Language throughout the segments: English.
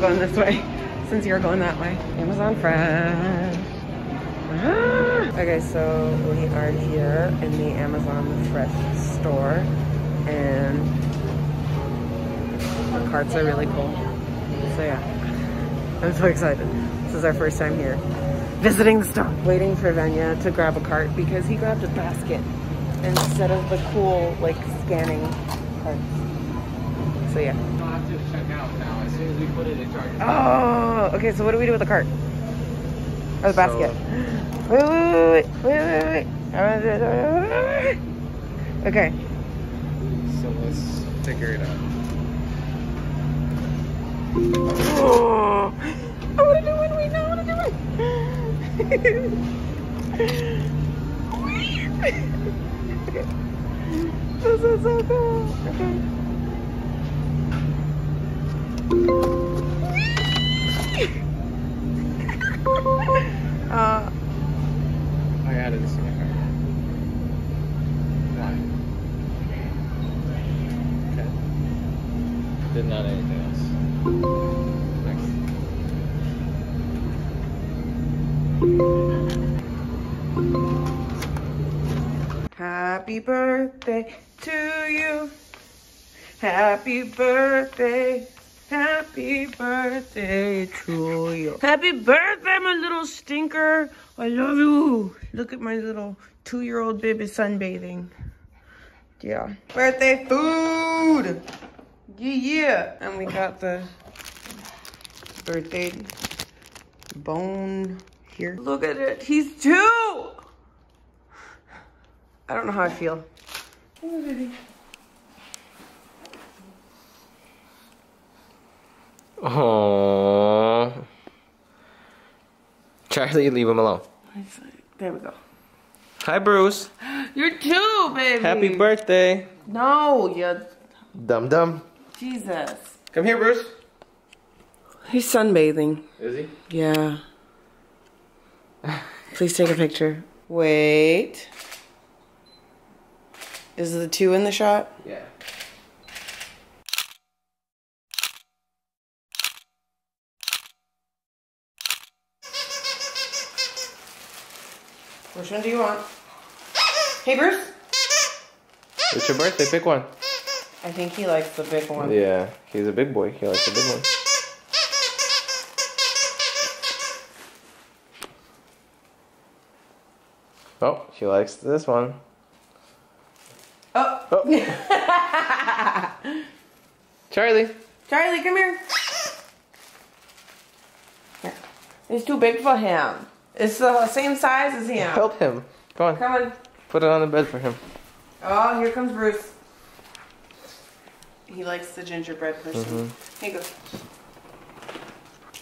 going this way since you're going that way. Amazon Fresh. Ah. Okay, so we are here in the Amazon Fresh store and the carts are really cool. So yeah, I'm so excited. This is our first time here visiting the store. Waiting for Venya to grab a cart because he grabbed a basket instead of the cool like scanning carts. So yeah. You'll have to check out now as soon as we put it in charge. Oh, okay. So what do we do with the cart? Or the basket? Wait, wait, wait, wait, wait, wait, wait. Okay. So let's figure it out. Oh, I want to do one. Wait, no, I want to do one. okay. This is so cool. Okay. uh, I added this in my. Why? Okay. Did not anything else. Next. Happy birthday to you. Happy birthday. Happy birthday to you. Happy birthday, my little stinker. I love you. Look at my little two-year-old baby sunbathing. Yeah. Birthday food. Yeah, yeah. And we got the birthday bone here. Look at it. He's two. I don't know how I feel. Oh, baby. Aww. Charlie, leave him alone. There we go. Hi, Bruce. You're two, baby. Happy birthday. No, you. Dum dum. Jesus. Come here, Bruce. He's sunbathing. Is he? Yeah. Please take a picture. Wait. Is the two in the shot? Yeah. One do you want? Hey, Bruce. It's your birthday. Pick one. I think he likes the big one. Yeah, he's a big boy. He likes the big one. Oh, she likes this one. Oh. Oh. Charlie. Charlie, come here. Here. It's too big for him. It's the same size as him. Help him. Come on. Come on. Put it on the bed for him. Oh, here comes Bruce. He likes the gingerbread person. Mm-hmm. Here you go.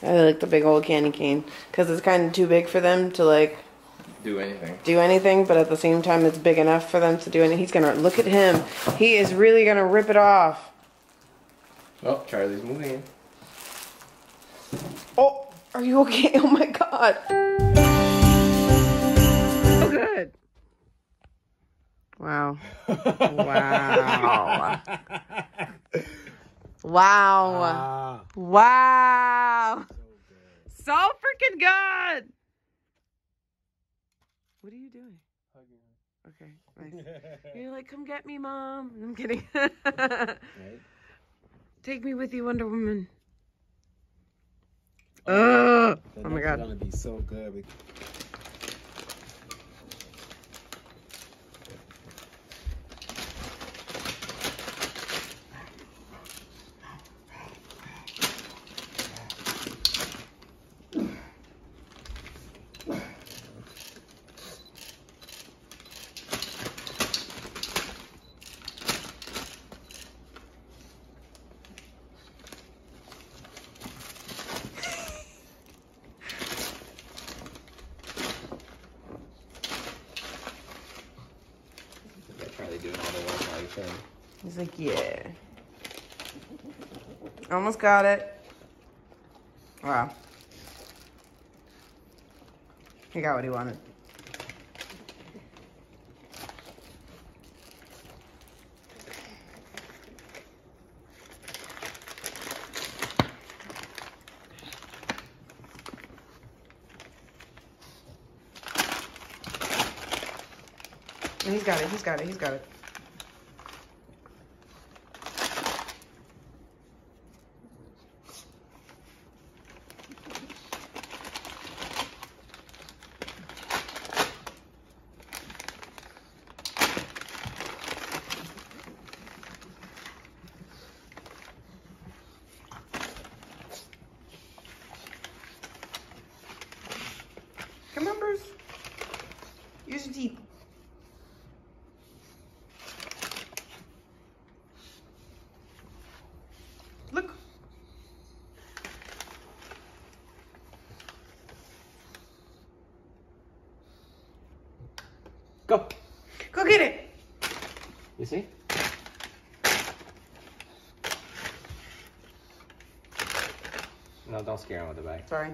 I like the big old candy cane because it's kind of too big for them to like Do anything. do anything, but at the same time, it's big enough for them to do anything. He's gonna look at him. He is really gonna rip it off. Oh, Charlie's moving in. Oh, are you okay? Oh my god. Wow. Wow. Wow. Ah, Wow. So freaking good. What are you doing? Okay, nice. You're like, come get me, mom. I'm kidding. Take me with you, Wonder Woman. Ugh. Oh my god. gonna be so good. He's like, yeah. Almost got it. Wow. He got what he wanted. He's got it, he's got it, he's got it. It. You see? No, don't scare him with the bag. Sorry.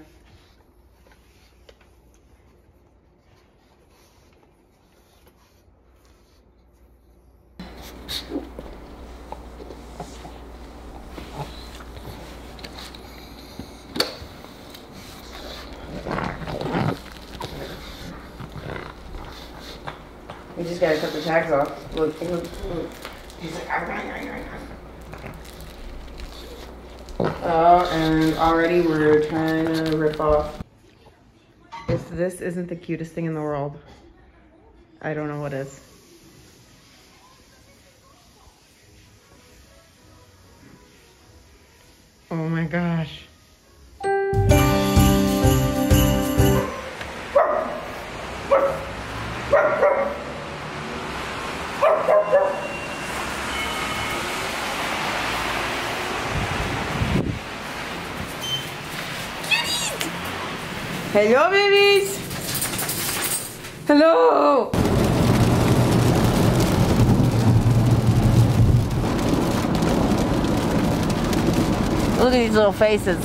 Just gotta cut the tags off. Look, look, look. He's like. Oh, and already we're trying to rip off. If this isn't the cutest thing in the world, I don't know what is. Oh my gosh. Hello, babies. Hello. Look at these little faces.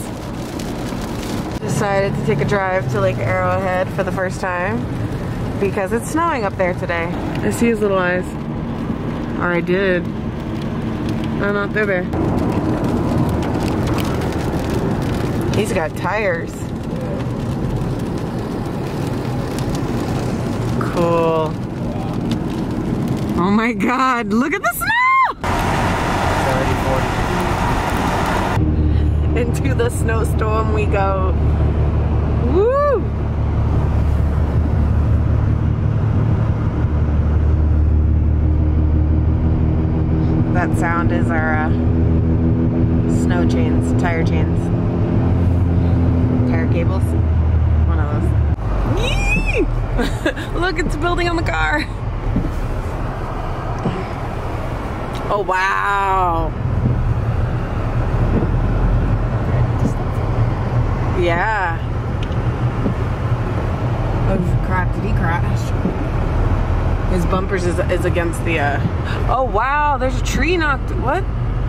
Decided to take a drive to Lake Arrowhead for the first time because it's snowing up there today. I see his little eyes. Or I did. No, not they're there. He's got tires. Cool. Oh my god, look at the snow! Into the snowstorm we go. Woo! That sound is our uh, snow chains, tire chains, tire cables. One of those. Yee! Look, it's building on the car. Oh, wow. Yeah. Oh, crap. Did he crash? His bumpers is, is against the, uh... Oh, wow. There's a tree knocked... What?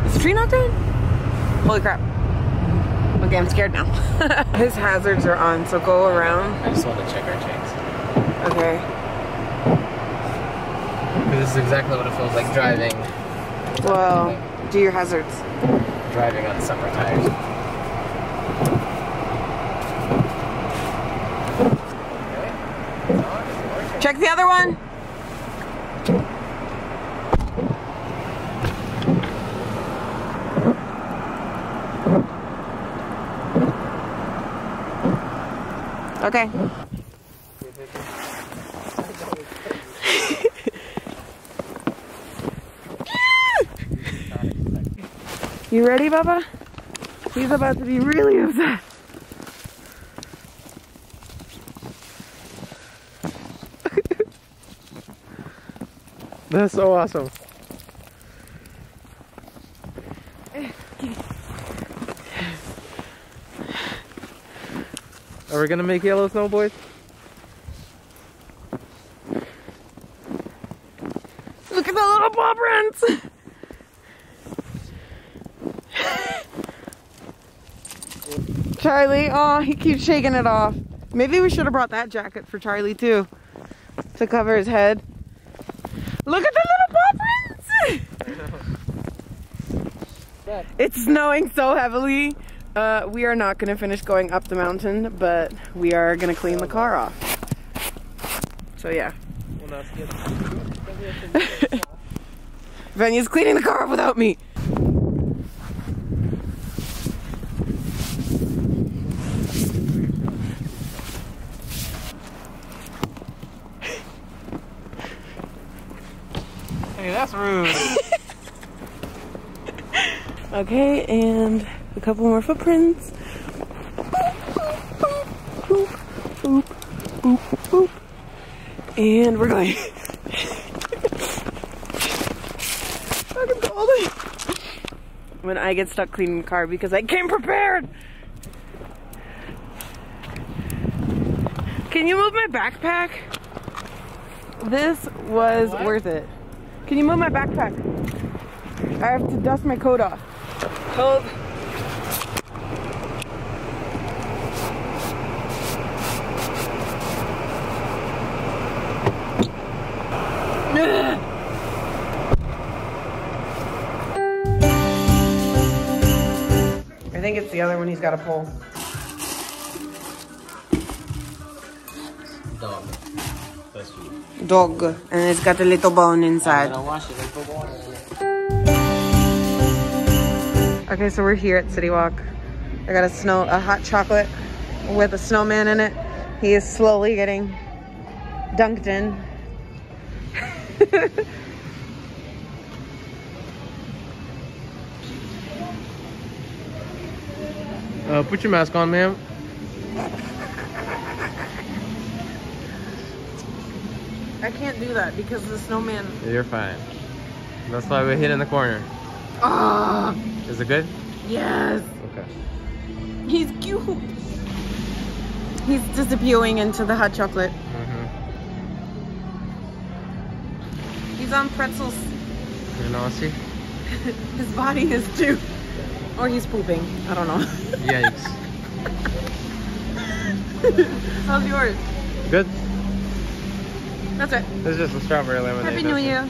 Is the tree knocked down? Holy crap. Okay, I'm scared now. His hazards are on, so go around. I just want to check our chains. Okay. This is exactly what it feels like driving. Well, do your hazards. Driving on summer tires. Check the other one. Okay. You ready, Bubba? He's about to be really upset. That's so awesome. Are we gonna make yellow snow, boys? Look at the little paw prints. Charlie, oh, he keeps shaking it off. Maybe we should have brought that jacket for Charlie too, to cover his head. Look at the little paw prints. it's snowing so heavily. Uh, we are not gonna finish going up the mountain, but we are gonna clean the car off. So yeah. Well, now it's good. Venya's cleaning the car up without me. Okay, and a couple more footprints. Boop, boop, boop, boop. And we're going. Fucking cold. When I get stuck cleaning the car because I came prepared. Can you move my backpack? This was What? worth it. Can you move my backpack? I have to dust my coat off. Hold. I think it's the other one he's got to pull. Dog. And it's got a little bone inside. I'll wash it and put water in it. Okay, so we're here at City Walk. I got a snow, a hot chocolate with a snowman in it. He is slowly getting dunked in. Uh, put your mask on, ma'am. Can't do that because the snowman. You're fine. That's why we hid in the corner. Ah, Is it good? yes. Okay. He's cute. He's disappearing into the hot chocolate. Mm-hmm. He's on pretzels. You know, see? His body is too. Or he's pooping. I don't know. Yikes. How's yours? Good? That's it. This is just a strawberry lemonade. Happy New. Year.